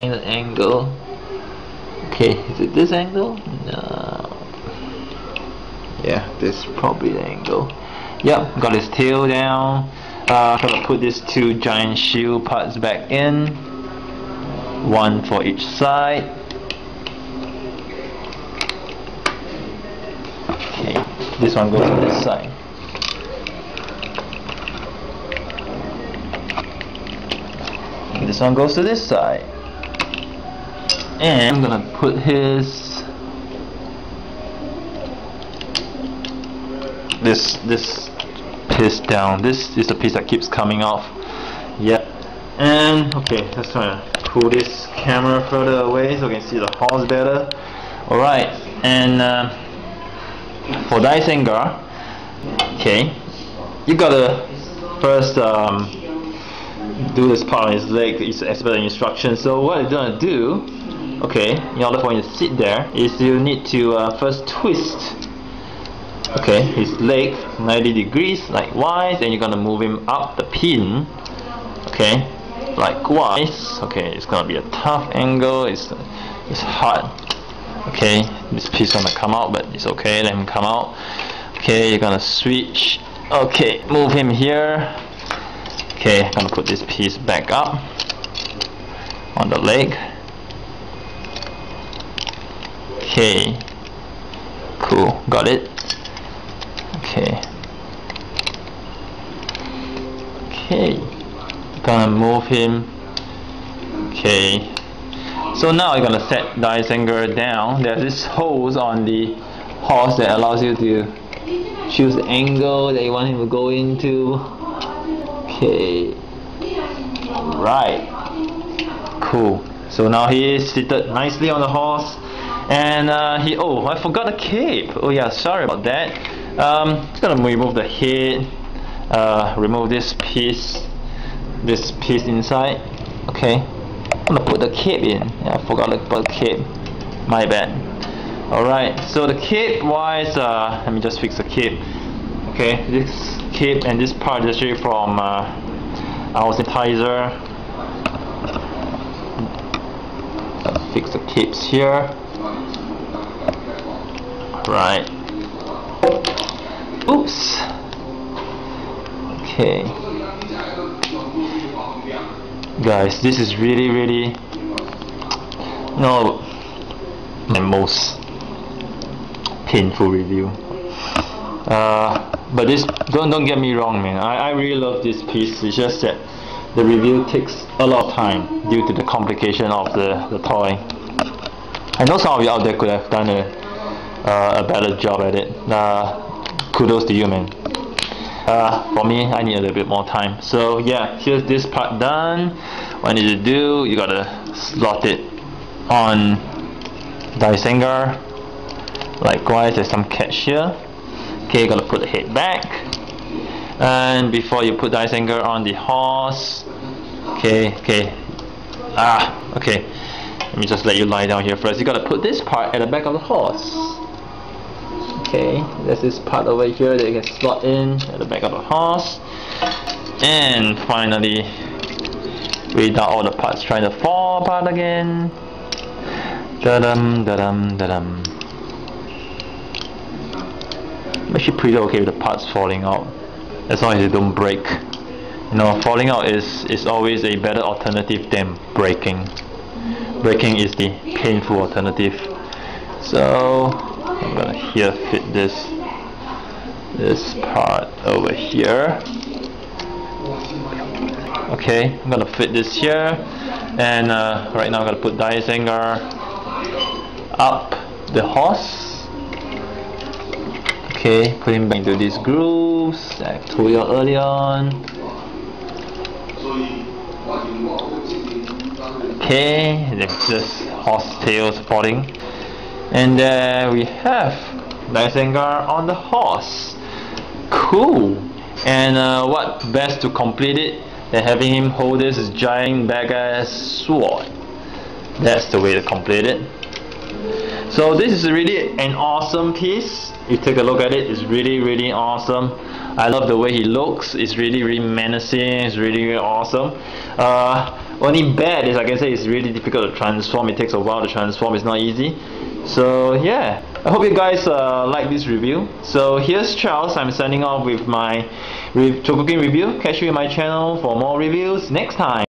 an angle. Okay, is it this angle? No. Yeah, this probably the angle. Yep, got his tail down. Uh, gonna put these two giant shield parts back in. One for each side. Okay, this one goes on this side. This one goes to this side and I'm gonna put his this this piece down. This is the piece that keeps coming off. Yep. And okay let's try to pull this camera further away so we can see the horse better. Alright and uh, for Dygenguar okay you gotta first um, do this part on his leg. Per the instructions. So what you're gonna do okay in order for him to sit there. Is you need to uh, first twist. Okay his leg 90 degrees likewise and you're gonna move him up the pin. Okay Like likewise. Okay it's gonna be a tough angle. It's it's hard. Okay this piece gonna come out but it's okay let him come out. Okay you're gonna switch. Okay move him here. Okay I'm gonna put this piece back up on the leg okay. Cool. Got it. Okay. Okay. Gonna move him. Okay. So now you're gonna set Dygenguar down. There's this holes on the horse that allows you to choose the angle that you want him to go into. Okay. Right cool. So now he is seated nicely on the horse and uh, he oh I forgot the cape. Oh yeah sorry about that. Um, just gonna remove the head. Uh, remove this piece this piece inside. Okay. I'm gonna put the cape in. Yeah, I forgot put the cape. My bad. Alright so the cape wise uh, let me just fix the cape. Okay this cape and this part is actually from uh, Aubenseiter. Fix the capes here right. Oops. Okay. Guys this is really really no my most painful review. Uh, but this don't don't get me wrong man. I, I really love this piece. It's just that the review takes a lot of time due to the complication of the, the toy. I know some of you out there could have done a uh, a better job at it. Uh, kudos to you, man. Uh, for me, I need a little bit more time. So yeah, here's this part done. What I need to do, you gotta slot it on Dygenguar. Likewise, there's some catch here. Okay, you gotta put the head back. And before you put Dygenguar on the horse, okay, okay, ah, okay. Let me just let you lie down here first. You gotta put this part at the back of the horse okay there's this part over here that you can slot in at the back of the horse and finally without all the parts trying to fall apart again. Da dum da dum da dum I'm actually pretty okay with the parts falling out as long as they don't break. You know falling out is is always a better alternative than breaking. Breaking is the painful alternative. So I'm gonna here fit this this part over here. Okay I'm gonna fit this here. And uh, right now I'm gonna put Dygenguar up the horse. Okay put him back into these grooves I told you earlier on. Okay there's this horse tail supporting and there we have Dygenguar on the horse. Cool. And uh, what best to complete it than having him hold this giant badass sword? That's the way to complete it. So this is really an awesome piece. You take a look at it it's really really awesome. I love the way he looks. It's really really menacing. It's really, really awesome. Uh, only bad is like I say it's really difficult to transform. It takes a while to transform. It's not easy so yeah. I hope you guys uh, like this review. So here's Charles. I'm signing off with my re cooking review. Catch you in my channel for more reviews next time